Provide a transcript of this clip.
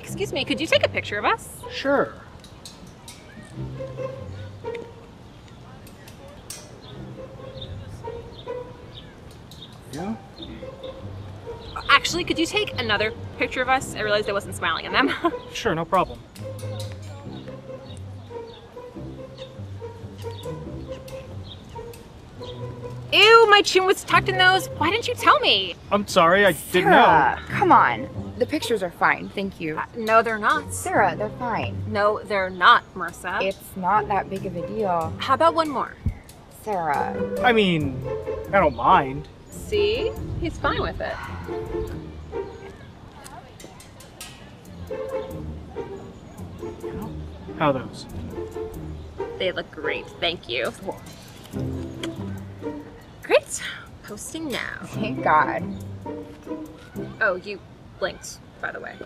excuse me, could you take a picture of us? Sure. Yeah? Actually, could you take another picture of us? I realized I wasn't smiling in them. Sure, no problem. My chin was tucked in those. Why didn't you tell me? I'm sorry, I didn't know. Sarah, come on. The pictures are fine, thank you. Uh, no, they're not. Sarah, they're fine. No, they're not, Marissa. It's not that big of a deal. How about one more? Sarah, I mean, I don't mind. See? He's fine with it. How those? They look great. Thank you. Posting now. thank God. Oh, you blinked, by the way.